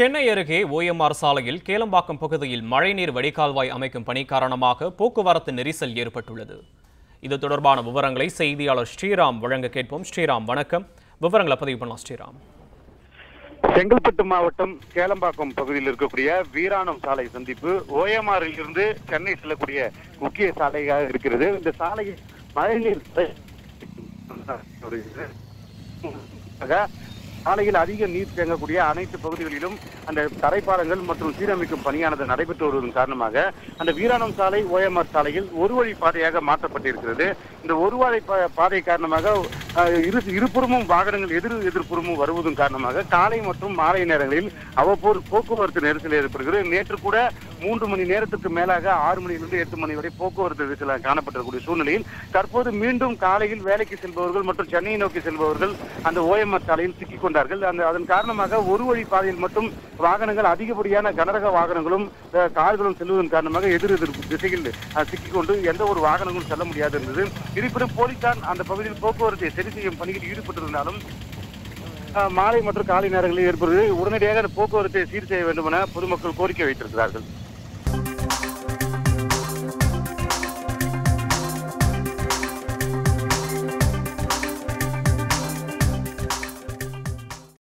சென்னை அருகே ஓஎம்ஆர் சாலையில் கேளம்பாக்கம் பகுதியில் மழைநீர் வடிகால்வாய் அமைக்கும் பணி காரணமாக போக்குவரத்து நெரிசல் ஏற்பட்டுள்ளது. இது தொடர்பான விவரங்களை செய்தியாளர் ஸ்ரீராம் வழங்க கேட்போம். ஸ்ரீராம் வணக்கம். விவரங்களை பதிவு பண்ணலாம் ஸ்ரீராம். செங்கல்பட்டு மாவட்டம் கேளம்பாக்கம் பகுதியில் இருக்கக்கூடிய வீராணம் சாலை சந்திப்பு ஓஎம்ஆரில் இருந்து சென்னை செல்லக்கூடிய முக்கிய சாலையாக இருக்கிறது. இந்த சாலையில் மழைநீர் சாலையில் அதிக நீர் தேங்கக்கூடிய அனைத்து பகுதிகளிலும் அந்த தரைப்பாலங்கள் மற்றும் சீரமைக்கும் பணியானது நடைபெற்று வருவதன் காரணமாக அந்த வீராணம் சாலை ஓஎம்ஆர் சாலையில் ஒரு வழி பாதையாக மாற்றப்பட்டிருக்கிறது. இந்த ஒரு வழி பா- பாதை காரணமாக இரு இருபுறமும் வாகனங்கள் எதிர் எதிர்ப்புறமும் வருவதன் காரணமாக காலை மற்றும் மாலை நேரங்களில் அவ்வப்போது போக்குவரத்து நெரிசல் ஏற்படுகிறது. நேற்று கூட மூன்று மணி நேரத்துக்கு மேலாக ஆறு மணியிலிருந்து எட்டு மணி வரை போக்குவரத்து நெரிசல் காணப்பட்டிருக்கக்கூடிய சூழ்நிலையில் தற்போது மீண்டும் காலையில் வேலைக்கு செல்பவர்கள் மற்றும் சென்னையை நோக்கி செல்பவர்கள் அந்த ஓஎம்ஆர் சாலையில் சிக்கிக் கொண்டார்கள். அந்த அதன் காரணமாக ஒரு வழி பாதையில் மட்டும் வாகனங்கள் அதிகப்படியான கனரக வாகனங்களும் கார்களும் செல்வதன் காரணமாக எதிர் எதிர் திசையில் சிக்கிக்கொண்டு எந்த ஒரு வாகனங்களும் செல்ல முடியாது இருந்தது இருப்பினும் போலீசார் அந்த பகுதியில் போக்குவரத்தை சரி செய்யும் பணியில் ஈடுபட்டிருந்தாலும் மாலை மற்றும் காலை நேரங்களில் ஏற்படுவது உடனடியாக அந்த போக்குவரத்தை சீர் செய்ய வேண்டும் என பொதுமக்கள் கோரிக்கை வைத்திருக்கிறார்கள்.